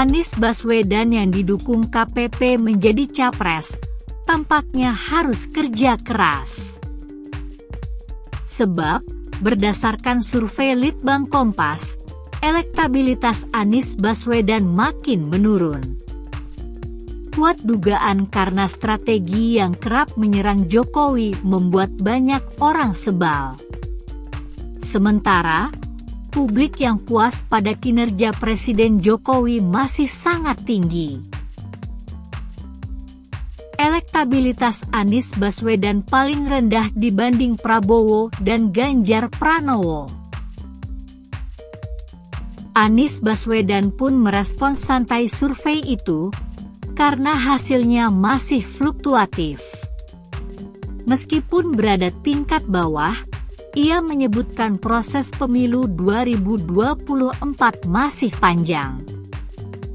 Anies Baswedan yang didukung KPP menjadi capres, tampaknya harus kerja keras. Sebab, berdasarkan survei Litbang Kompas, elektabilitas Anies Baswedan makin menurun. Kuat dugaan karena strategi yang kerap menyerang Jokowi membuat banyak orang sebal. Sementara, publik yang puas pada kinerja Presiden Jokowi masih sangat tinggi. Elektabilitas Anies Baswedan paling rendah dibanding Prabowo dan Ganjar Pranowo. Anies Baswedan pun merespons santai survei itu, karena hasilnya masih fluktuatif. Meskipun berada tingkat bawah, ia menyebutkan proses pemilu 2024 masih panjang.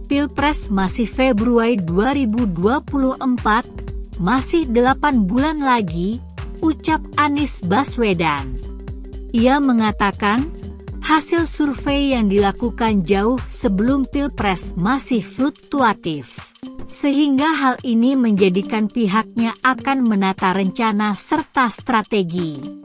Pilpres masih Februari 2024, masih 8 bulan lagi, ucap Anies Baswedan. Ia mengatakan, hasil survei yang dilakukan jauh sebelum Pilpres masih fluktuatif sehingga hal ini menjadikan pihaknya akan menata rencana serta strategi.